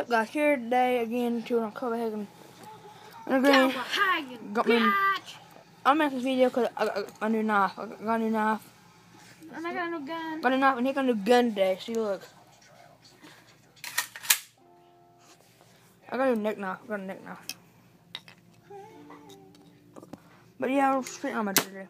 Up guys, here today again to on Copenhagen. Copenhagen, got me-. I'm making this video because I got a new knife. I got a new knife. And I got no gun. Got a knife and he got a new gun today. See, look. I got a new neck knife. I got a neck knife. But yeah, I'll straight on my today.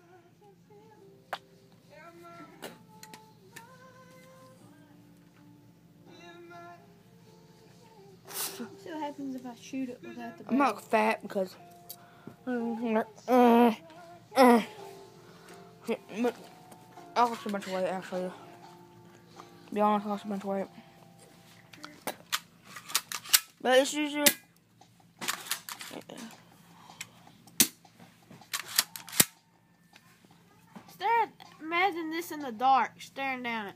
Happens if I shoot it without the I'm not fat because. Uh, uh, uh, I lost a bunch of weight actually. To be honest, I lost a bunch of weight. But it's usually. Stare imagine this in the dark, staring down it.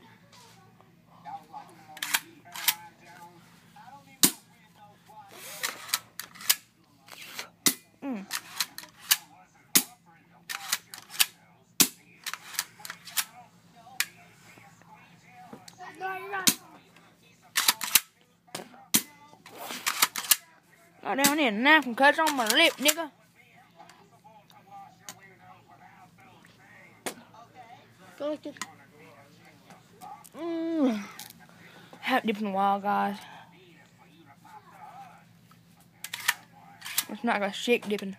Got down there, knife and cuts on my lip, nigga. Go like this. Mm. Haven't dipped in a while, guys. It's not got shit dipping.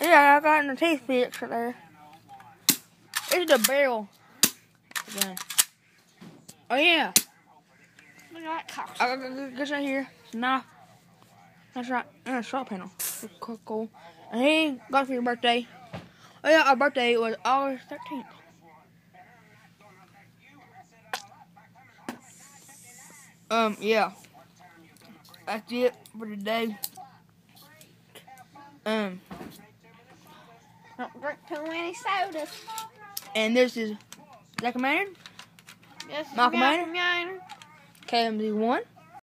Yeah, I got in the teeth fix right there. It's the barrel. Oh yeah, Look at that cock. I got this right here. Knife. That's right. And a shot panel. Cool, cool. And he got for your birthday. Oh yeah, our birthday was August 13th. Um, yeah. That's it for today. Um, Don't drink too many sodas. and this is Zach Maynard, Yes, Malcolm Yainer. KMZ1.